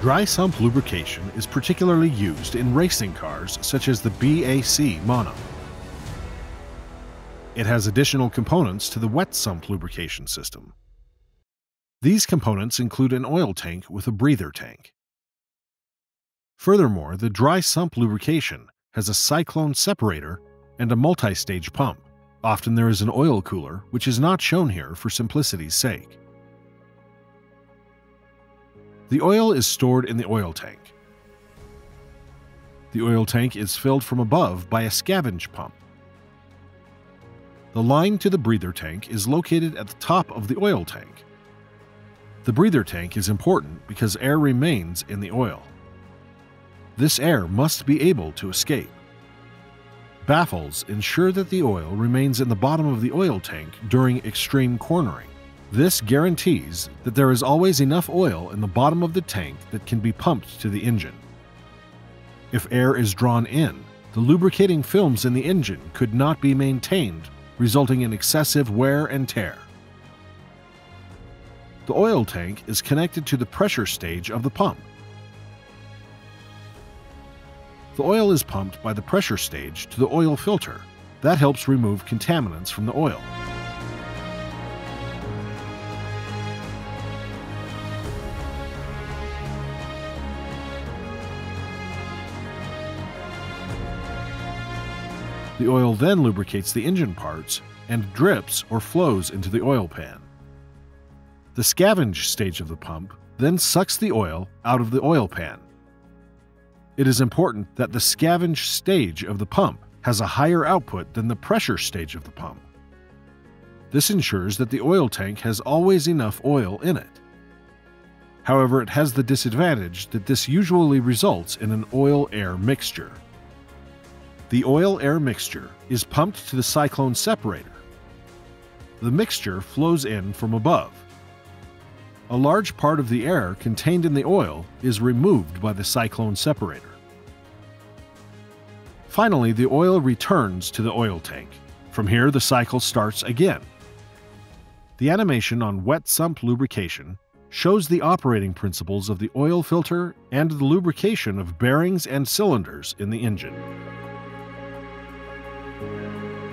Dry sump lubrication is particularly used in racing cars such as the BAC Mono. It has additional components to the wet sump lubrication system. These components include an oil tank with a breather tank. Furthermore, the dry sump lubrication has a cyclone separator and a multi stage pump. Often there is an oil cooler, which is not shown here for simplicity's sake. The oil is stored in the oil tank. The oil tank is filled from above by a scavenge pump. The line to the breather tank is located at the top of the oil tank. The breather tank is important because air remains in the oil. This air must be able to escape. Baffles ensure that the oil remains in the bottom of the oil tank during extreme cornering. This guarantees that there is always enough oil in the bottom of the tank that can be pumped to the engine. If air is drawn in, the lubricating films in the engine could not be maintained, resulting in excessive wear and tear. The oil tank is connected to the pressure stage of the pump. The oil is pumped by the pressure stage to the oil filter. That helps remove contaminants from the oil. The oil then lubricates the engine parts and drips or flows into the oil pan. The scavenge stage of the pump then sucks the oil out of the oil pan. It is important that the scavenge stage of the pump has a higher output than the pressure stage of the pump. This ensures that the oil tank has always enough oil in it. However, it has the disadvantage that this usually results in an oil air mixture. The oil air mixture is pumped to the cyclone separator. The mixture flows in from above. A large part of the air contained in the oil is removed by the cyclone separator. Finally, the oil returns to the oil tank. From here, the cycle starts again. The animation on wet sump lubrication shows the operating principles of the oil filter and the lubrication of bearings and cylinders in the engine. うん。